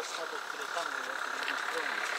としたとくれたんで、ね、